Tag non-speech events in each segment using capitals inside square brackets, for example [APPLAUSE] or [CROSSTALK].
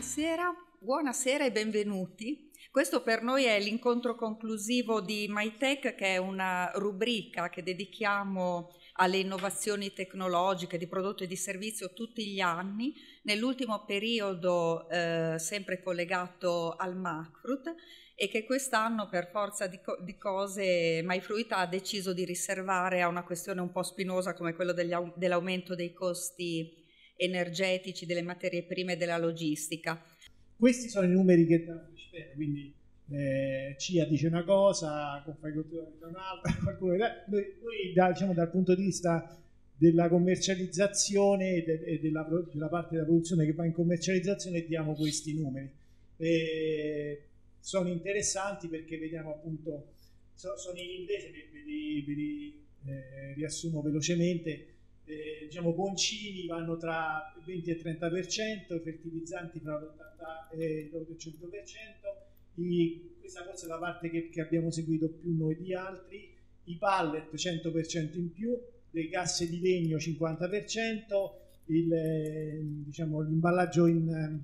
Buonasera, buonasera e benvenuti. Questo per noi è l'incontro conclusivo di MyTech, che è una rubrica che dedichiamo alle innovazioni tecnologiche di prodotto e di servizio tutti gli anni, nell'ultimo periodo eh, sempre collegato al Macfruit e che quest'anno per forza di, co- di cose MyFruit ha deciso di riservare a una questione un po' spinosa come quella au- dell'aumento dei costi energetici, delle materie prime e della logistica. Questi sono i numeri che danno quindi eh, CIA dice una cosa, Confagricoltura dice un'altra, [LAUGHS] qualcuno, noi, noi da, diciamo, dal punto di vista della commercializzazione e, de, e della, della, parte della produzione che va in commercializzazione diamo questi numeri. E sono interessanti perché vediamo appunto, so, sono in inglese, ve li eh, riassumo velocemente, eh, diciamo concimi vanno tra il 20 e il 30%, i fertilizzanti tra l'80 e l'100%, i, questa forse è la parte che, che, abbiamo seguito più noi di altri, i pallet 100% in più, le casse di legno 50%, il, eh, diciamo, l'imballaggio in,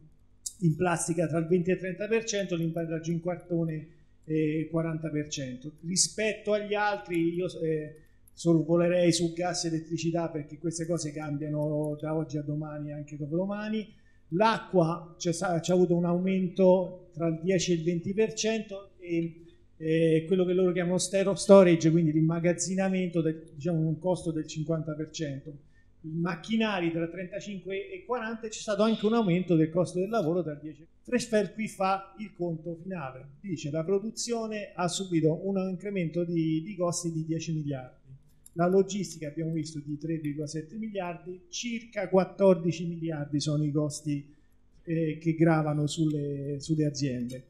in, plastica tra il 20 e il 30%, l'imballaggio in cartone eh, 40%. Rispetto agli altri io eh, sorvolerei su gas e elettricità perché queste cose cambiano da oggi a domani e anche dopodomani. L'acqua c'è, c'è, avuto un aumento tra il 10 e il 20% e eh, quello che loro chiamano storage, quindi l'immagazzinamento, del, diciamo un costo del 50%. I macchinari tra 35 e 40 c'è stato anche un aumento del costo del lavoro il 10 Freshfell qui fa il conto finale, dice la produzione ha subito un incremento di, di costi di 10 miliardi la logistica abbiamo visto di 3,7 miliardi, circa 14 miliardi sono i costi eh, che gravano sulle, sulle aziende.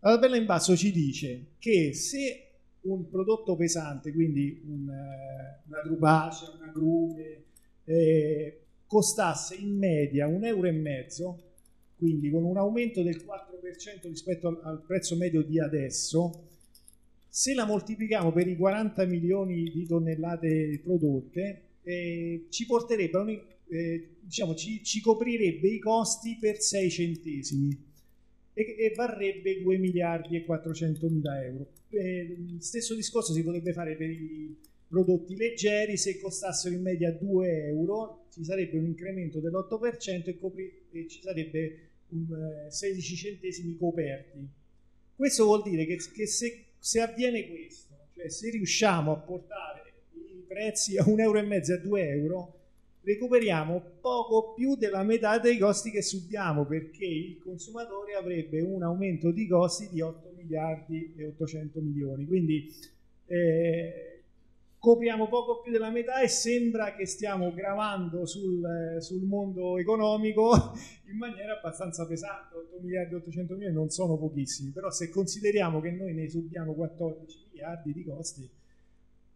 La tabella in basso ci dice che se un prodotto pesante, quindi un, eh, una drubacea, una grume, eh, costasse in media un euro e mezzo, quindi con un aumento del 4% rispetto al, al prezzo medio di adesso, se la moltiplichiamo per i 40 milioni di tonnellate prodotte, eh, ci porterebbe, un, eh, diciamo, ci, ci, coprirebbe i costi per 6 centesimi e, e varrebbe 2 miliardi e 400 mila euro. Eh, stesso discorso si potrebbe fare per i prodotti leggeri, se costassero in media 2 euro ci sarebbe un incremento dell'8% e, copri- e ci sarebbe un, 16 eh, centesimi coperti. Questo vuol dire che, che se se avviene questo, cioè se riusciamo a portare i prezzi a un euro e mezzo, a due euro, recuperiamo poco più della metà dei costi che subiamo perché il consumatore avrebbe un aumento di costi di 8 miliardi e 800 milioni. Quindi eh, copriamo poco più della metà e sembra che stiamo gravando sul, sul mondo economico [LAUGHS] in maniera abbastanza pesante. 8 miliardi e 800 milioni non sono pochissimi, però se consideriamo che noi ne subiamo 14 miliardi di costi,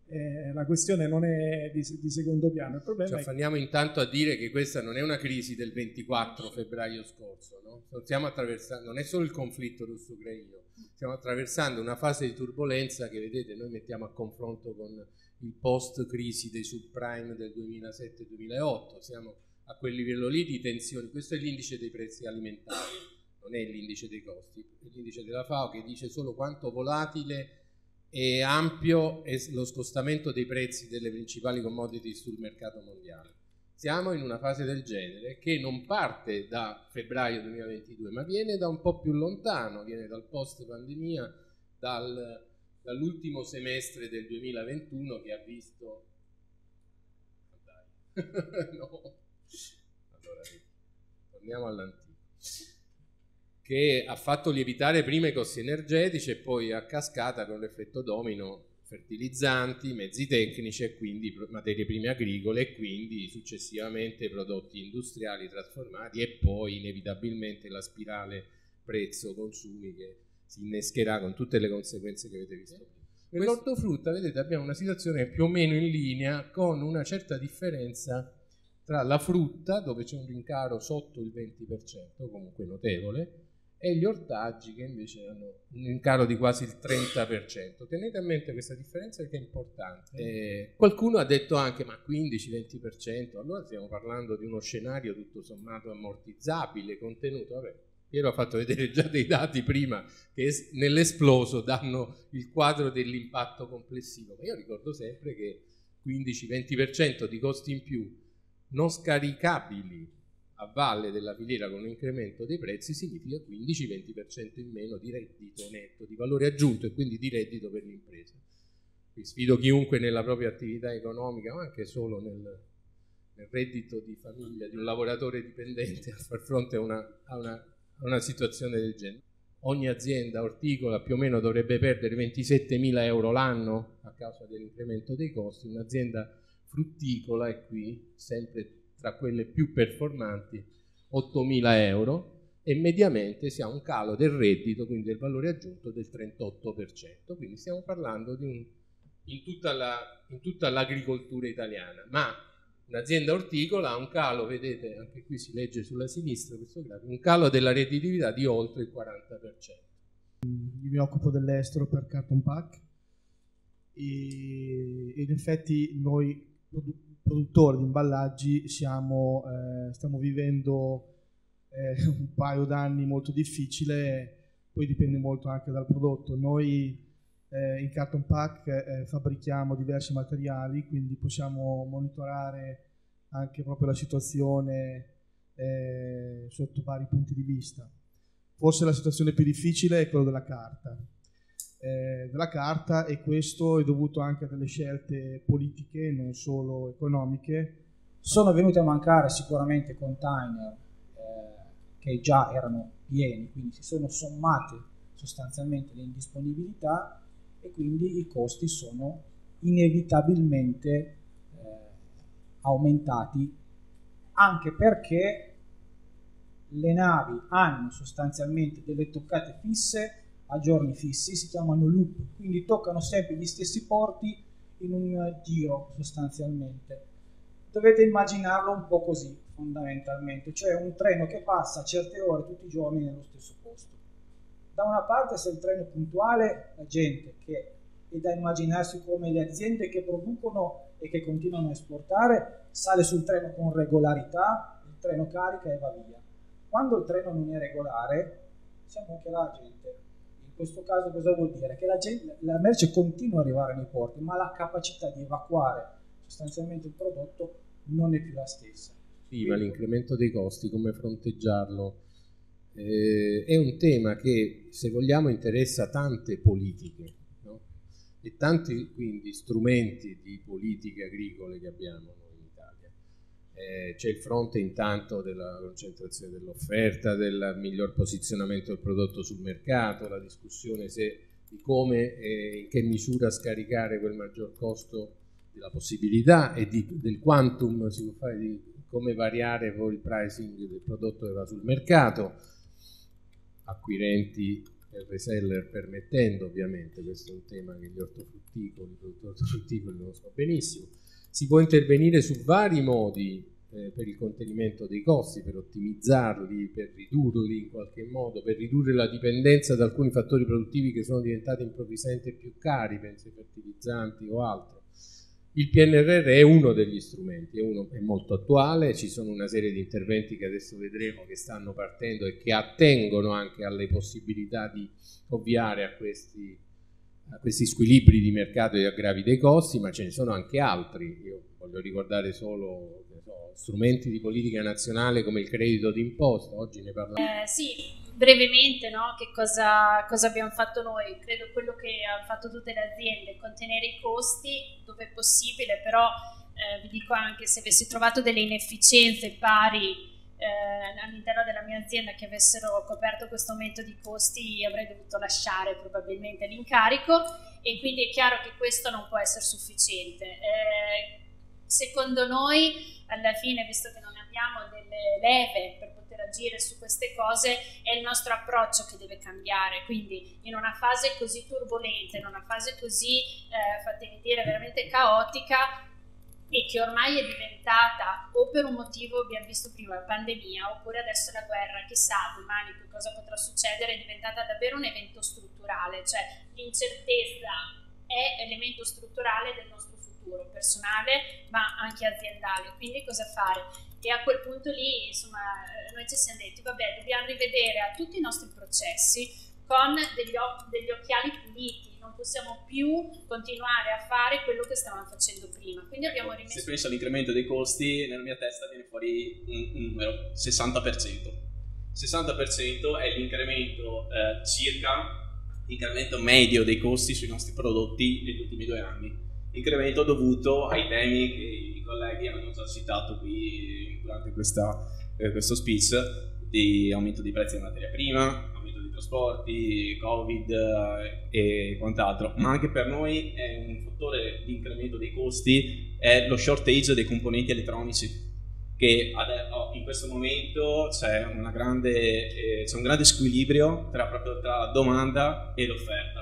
eh, la questione non è di, di secondo piano. Il problema Ci affanniamo che... intanto a dire che questa non è una crisi del 24 febbraio scorso, no? stiamo attraversando, non è solo il conflitto russo-ucraino, stiamo attraversando una fase di turbolenza che vedete noi mettiamo a confronto con il post crisi dei subprime del 2007-2008, siamo a quel livello lì di tensioni, questo è l'indice dei prezzi alimentari, non è l'indice dei costi, è l'indice della FAO che dice solo quanto volatile e ampio è lo scostamento dei prezzi delle principali commodity sul mercato mondiale. Siamo in una fase del genere che non parte da febbraio 2022, ma viene da un po' più lontano, viene dal post pandemia, dal dall'ultimo semestre del 2021 che ha visto... Dai. [LAUGHS] no. Allora, torniamo all'antico. Che ha fatto lievitare prima i costi energetici e poi a cascata con l'effetto domino fertilizzanti, mezzi tecnici e quindi materie prime agricole e quindi successivamente prodotti industriali trasformati e poi inevitabilmente la spirale prezzo-consumi che si innescherà con tutte le conseguenze che avete visto. Per l'ortofrutta, vedete, abbiamo una situazione più o meno in linea con una certa differenza tra la frutta, dove c'è un rincaro sotto il 20%, comunque notevole, e gli ortaggi che invece hanno un rincaro di quasi il 30%. Tenete a mente questa differenza che è importante. Eh, qualcuno ha detto anche ma 15-20%, allora stiamo parlando di uno scenario tutto sommato ammortizzabile, contenuto, vabbè, Piero ha fatto vedere già dei dati prima che nell'esploso danno il quadro dell'impatto complessivo, ma io ricordo sempre che 15-20% di costi in più non scaricabili a valle della filiera con un incremento dei prezzi significa 15-20% in meno di reddito netto, di valore aggiunto e quindi di reddito per l'impresa. sfido chiunque nella propria attività economica, ma anche solo nel, nel reddito di famiglia di un lavoratore dipendente a far fronte a una, a una, una situazione del genere. Ogni azienda orticola più o meno dovrebbe perdere 27 mila euro l'anno a causa dell'incremento dei costi, un'azienda frutticola è qui sempre tra quelle più performanti 8.000 euro e mediamente si ha un calo del reddito, quindi del valore aggiunto del 38%, quindi stiamo parlando di un, in, tutta la, in tutta l'agricoltura italiana, ma un'azienda orticola ha un calo, vedete anche qui si legge sulla sinistra questo grafico, un calo della redditività di oltre il 40%. Io mi occupo dell'estero per Carton Pack e, e in effetti noi produttori di imballaggi siamo, eh, stiamo vivendo eh, un paio d'anni molto difficile, poi dipende molto anche dal prodotto. Noi eh, in Carton Pack eh, fabbrichiamo diversi materiali, quindi possiamo monitorare anche proprio la situazione eh, sotto vari punti di vista. Forse la situazione più difficile è quella della carta eh, della carta e questo è dovuto anche a delle scelte politiche, non solo economiche. Sono venuti a mancare sicuramente container eh, che già erano pieni, quindi si sono sommate sostanzialmente le indisponibilità e quindi i costi sono inevitabilmente eh, aumentati anche perché le navi hanno sostanzialmente delle toccate fisse a giorni fissi, si chiamano loop, quindi toccano sempre gli stessi porti in un giro sostanzialmente. Dovete immaginarlo un po' così fondamentalmente, cioè un treno che passa certe ore tutti i giorni nello stesso posto. Da una parte se il treno è puntuale, la gente che è da immaginarsi come le aziende che producono e che continuano a esportare, sale sul treno con regolarità, il treno carica e va via. Quando il treno non è regolare, siamo anche là gente in questo caso cosa vuol dire? Che la, gente, la merce continua ad arrivare nei porti, ma la capacità di evacuare sostanzialmente il prodotto non è più la stessa. Sì, ma l'incremento dei costi, come fronteggiarlo? Eh, è un tema che, se vogliamo, interessa tante politiche no? e tanti quindi strumenti di politiche agricole che abbiamo eh, c'è il fronte intanto della concentrazione dell'offerta, del miglior posizionamento del prodotto sul mercato, la discussione se, di come e in che misura scaricare quel maggior costo della possibilità e di, del quantum si può fare, di come variare poi il pricing del prodotto che va sul mercato, acquirenti e reseller permettendo ovviamente, questo è un tema che gli ortofrutticoli, i produttori ortofrutticoli conoscono benissimo, si può intervenire su vari modi eh, per il contenimento dei costi, per ottimizzarli, per ridurli in qualche modo, per ridurre la dipendenza da alcuni fattori produttivi che sono diventati improvvisamente più cari, penso ai fertilizzanti o altro. Il PNRR è uno degli strumenti, è, uno, è, molto attuale, ci sono una serie di interventi che adesso vedremo che stanno partendo e che attengono anche alle possibilità di ovviare a questi a questi squilibri di mercato e aggravi dei costi, ma ce ne sono anche altri. Io voglio ricordare solo so, strumenti di politica nazionale come il credito d'imposta, oggi ne parliamo. Eh, sì, brevemente no? che cosa, cosa, abbiamo fatto noi. Credo quello che hanno fatto tutte le aziende, contenere i costi dove è possibile, però eh, vi dico anche se avessi trovato delle inefficienze pari eh, all'interno della mia azienda che avessero coperto questo aumento di costi avrei dovuto lasciare probabilmente l'incarico e quindi è chiaro che questo non può essere sufficiente. Eh, secondo noi alla fine, visto che non abbiamo delle leve per poter agire su queste cose, è il nostro approccio che deve cambiare. Quindi in una fase così turbolenta, in una fase così, eh, fatemi dire, veramente caotica, e che ormai è diventata o per un motivo abbiamo visto prima la pandemia oppure adesso la guerra, chissà domani che cosa potrà succedere, è diventata davvero un evento strutturale, cioè l'incertezza è elemento strutturale del nostro futuro personale ma anche aziendale. Quindi cosa fare? E a quel punto lì, insomma, noi ci siamo detti, vabbè, dobbiamo rivedere a tutti i nostri processi con degli, degli occhiali puliti, non possiamo più continuare a fare quello che stavamo facendo prima. Quindi abbiamo rimesso... Se penso all'incremento dei costi, nella mia testa viene fuori un, un numero, 60%. 60% è l'incremento eh, circa, l'incremento medio dei costi sui nostri prodotti negli ultimi due anni. Incremento dovuto ai temi che i colleghi hanno già citato qui durante questa, eh, questo speech di aumento di prezzi della materia prima, trasporti, Covid eh, e quant'altro, ma anche per noi è un fattore di incremento dei costi è lo shortage dei componenti elettronici che oh, in questo momento c'è, grande, eh, c'è un grande squilibrio tra, tra domanda e l'offerta.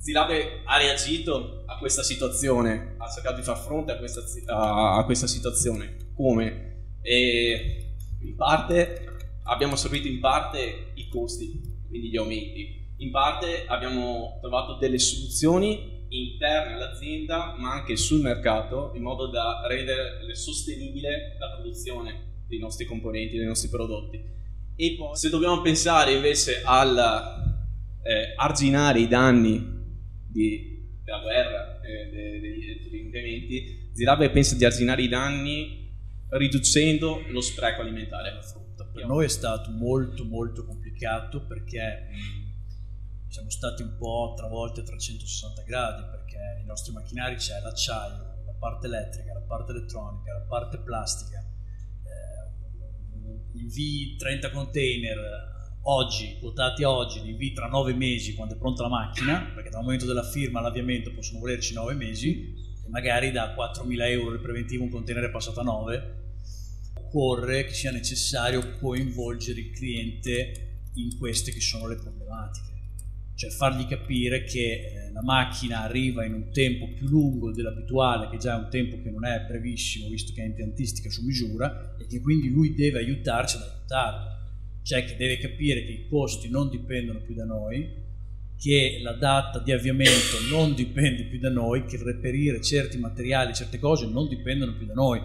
Zilabe ha reagito a questa situazione, ha cercato di far fronte a questa, a, a questa situazione. Come? E in parte abbiamo assorbito in parte i costi, quindi gli aumenti. In parte abbiamo trovato delle soluzioni interne all'azienda, ma anche sul mercato, in modo da rendere sostenibile la produzione dei nostri componenti, dei nostri prodotti. E poi, se dobbiamo pensare invece al eh, arginare i danni di, della guerra, eh, degli, degli Zirabe pensa di arginare i danni riducendo lo spreco alimentare per noi è stato molto molto complicato perché siamo stati un po' travolti a 360 gradi perché nei nostri macchinari c'è l'acciaio, la parte elettrica, la parte elettronica, la parte plastica, eh, il V30 container oggi, quotati oggi, li V tra 9 mesi quando è pronta la macchina, perché dal momento della firma all'avviamento possono volerci 9 mesi, e magari da 4.000 euro il preventivo un container è passato a 9, occorre che sia necessario coinvolgere il cliente in queste che sono le problematiche, cioè fargli capire che eh, la macchina arriva in un tempo più lungo dell'abituale, che già è un tempo che non è brevissimo visto che è impiantistica su misura e che quindi lui deve aiutarci ad aiutarlo, cioè che deve capire che i costi non dipendono più da noi, che la data di avviamento non dipende più da noi, che reperire certi materiali, certe cose non dipendono più da noi.